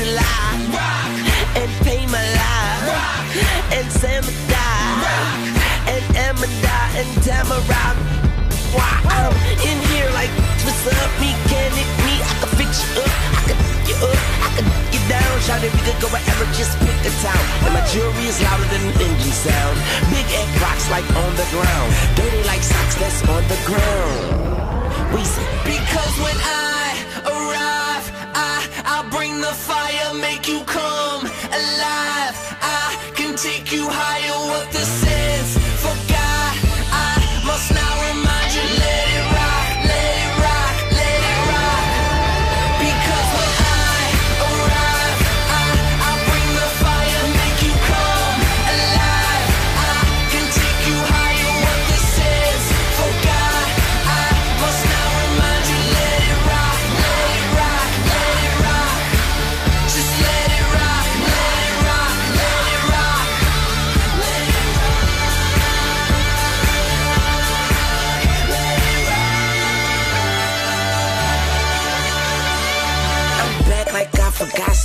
July. Rock. And pay my life. Rock. And Sam and die. And Amanda and Tamara. Why? I'm in here like, what's up, mechanic? Me, I can fix you up. I can you up. I can you down. Shout it, we could go wherever, just pick a town. And my jewelry is louder than an engine sound. Big egg rocks like on the ground. Dirty like socks that's on the ground. We say, because when I the fire make you come alive. I can take you higher what the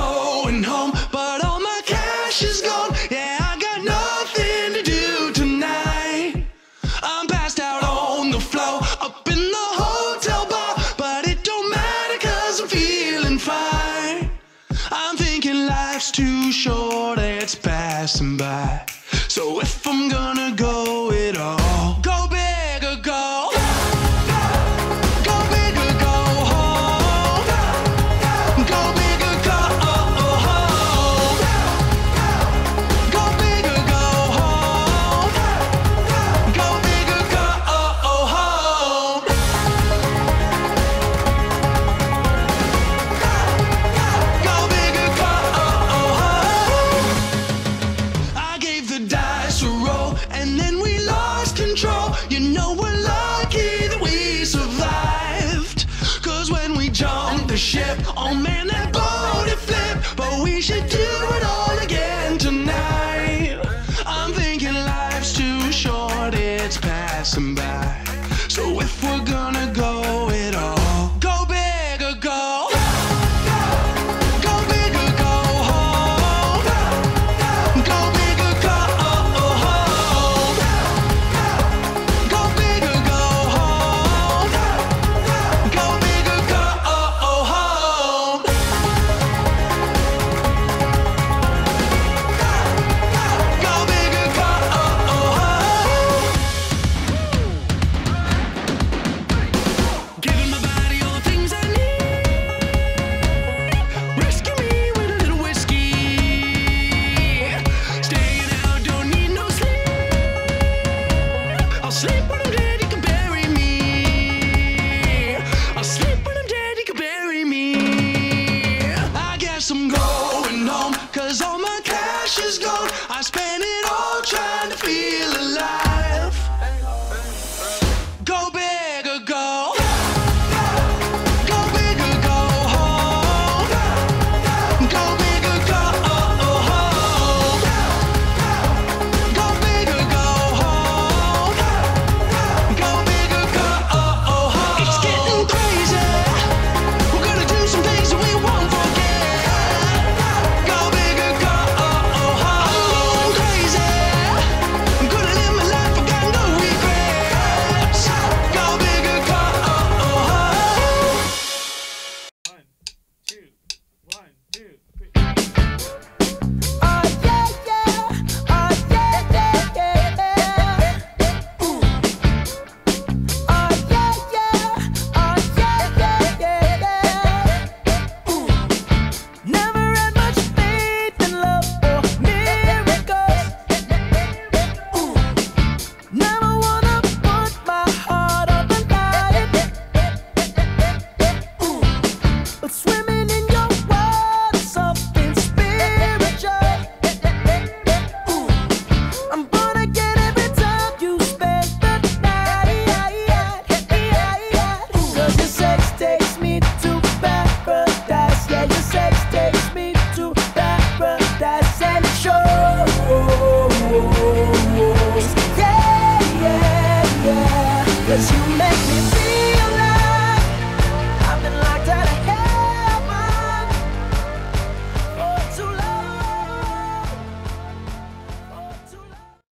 going home, but all my cash is gone. Yeah, I got nothing to do tonight. I'm passed out on the floor, up in the hotel bar, but it don't matter cause I'm feeling fine. I'm thinking life's too short, it's passing by. ship. Oh man, that.